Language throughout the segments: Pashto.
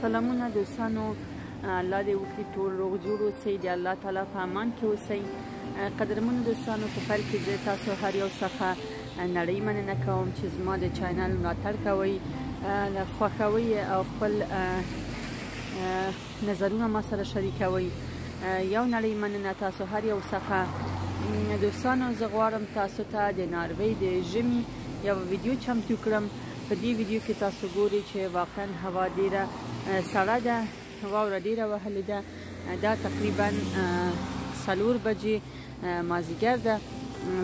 سلامونه دوستانو الله دې وکړي ټول روغ جوړ اوسئ د الله تعالی په امان کې اوسئ قدرمنو دوستانو په پیل کې زه تاسو هر یو څخه نړۍ مننه کوم چې زما د چینل ملاتړ کوئ خوښوي او خپل نظرونه ما سره شریکوي یو نړۍ مننه تاسو هر یو څخه دوستانو زه غواړم تاسو ته د ناروی د ژمي یوه ویډیو چمتو کړم په دې ویډیو کې تاسو ګوري چې واقعا هوا ډیره سړه ده واوره ډیره وهلې ده دا تقریبا څلور بجې مازیګر ده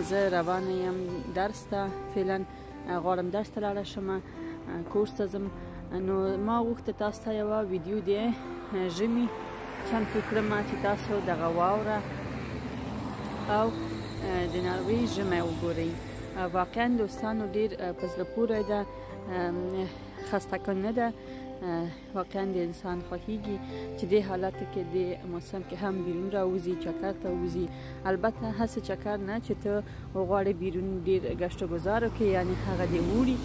زه روان یم درس ته فعلا غواړم درس ته لاړه شم کورس ته ځم نو ما غوښته تاسو ته یوه ویډیو دی ژمي چمتو کړم چې تاسو دغه واوره او د ناروی ژمی وګورئ واقعا دوستانو ډیر په زړه پورې ده خسته کنه ده واقعا د انسان خوخیږي چې د حالت کې د موسم کې هم بیرون راوځي چکر ته وځي البته هڅه چکر نه چې ته وغواړې بیرون ډیر گشت و گذار کې یعنی هغه دی وړي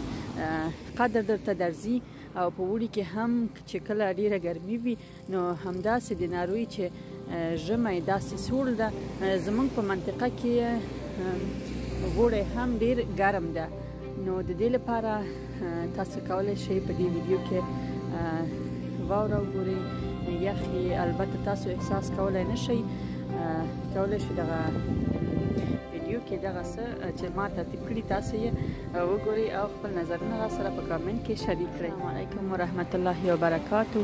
قدر درته درځي او په وړي کې هم چې کله ډیره ګرمي وي نو همداسې د ناروی چې ژمی داسې سوړ ده زمونږ په منطقه کې غوړی هم ډیر ګرم ده نو د دې لپاره تاسو کولای شئ په دې ویډیو کې واوره وګورئ یخي البته تاسو احساس کولای نشئ کولای شئ دغه ویډیو کې دغه څه چې ما ترتیب کړي تاسو یې وګوري او خپل نظرونه را سره په کامنت کې شریک کړئ السلام علیکم ورحمت الله وبرکاته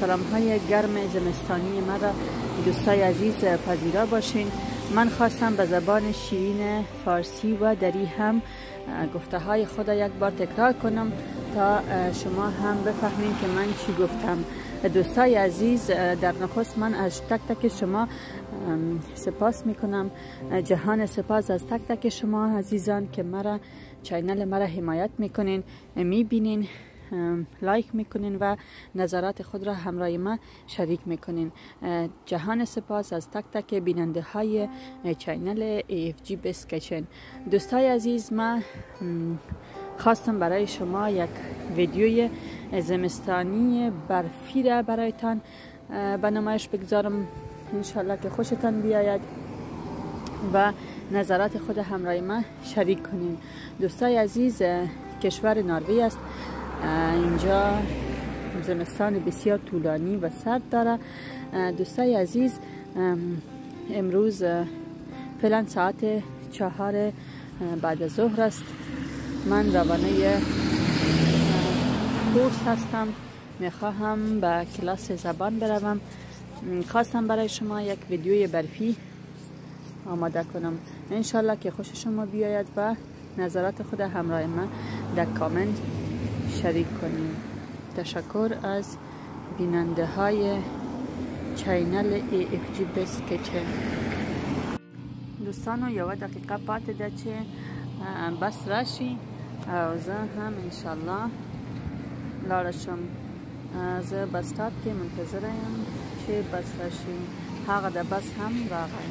سلام های گرم زمستانی مرا دوستای عزیز پذیرا باشین من خواستم به زبان شیرین فارسی و دری هم گفته های خود یک بار تکرار کنم تا شما هم بفهمین که من چی گفتم دوستای عزیز در نخست من از تک تک شما سپاس میکنم جهان سپاس از تک تک شما عزیزان که مرا چینل مرا حمایت میکنین میبینین لایک میکنین و نظرات خود را همراه ما شریک میکنین جهان سپاس از تک تک بیننده های چینل AFG جی دوستای عزیز ما خواستم برای شما یک ویدیوی زمستانی برفی را برایتان به نمایش بگذارم انشالله که خوشتان بیاید و نظرات خود همراه ما شریک کنین دوستای عزیز کشور ناروی است اینجا زمستان بسیار طولانی و سرد داره دوستای عزیز امروز فعلا ساعت چهار بعد ظهر است من روانه کورس هستم میخواهم به کلاس زبان بروم خواستم برای شما یک ویدیوی برفی آماده کنم انشالله که خوش شما بیاید و نظرات خود همراه من در کامنت شریک کنیم تشکر از بیننده های چینل ای اف جی بس کچه دوستانو یو دقیقه پاتې ده چې بس راشي او زه هم ان شاء الله لاړ شم زه بس سټاپ کې منتظر یم چې بس راشي هغه د بس هم راغی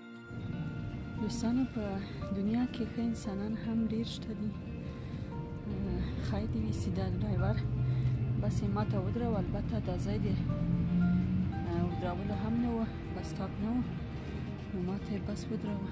دوستانو په دنیا کې ښه انسانان هم ډیر شته دي خای دی وی سیدا ډرایور بس یې ماته ودرو البته دا ځای دی ودرولو هم نه و بس سټاپ نه و نو ماته یې بس ودروه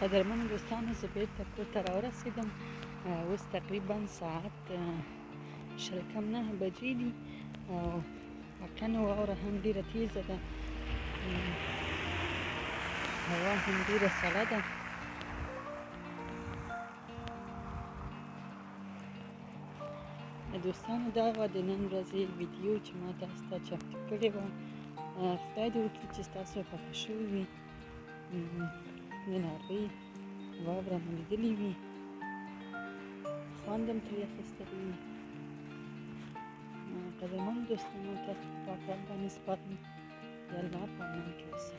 قدرمن دوستان زه بیرته کور ته راورسېدم اوس تقریبا ساعت شل کم نهه بجې دي او واقعا واوره هم ډېره تېزه ده هوا هم ډېره سړه ده دوستانو دا وه د نن ورځې ویډیو چې ما تاسو ته چمتو کړې وه خدای دې وکړي چې ستاسو خوښه شوې وي د نارغۍ واوره مو لیدلې وي خوند هم ترې اخیستلی وي قدرمنو دوستانو تاسو په پاک رب باندې سپارم د الله په امان کې اوسئ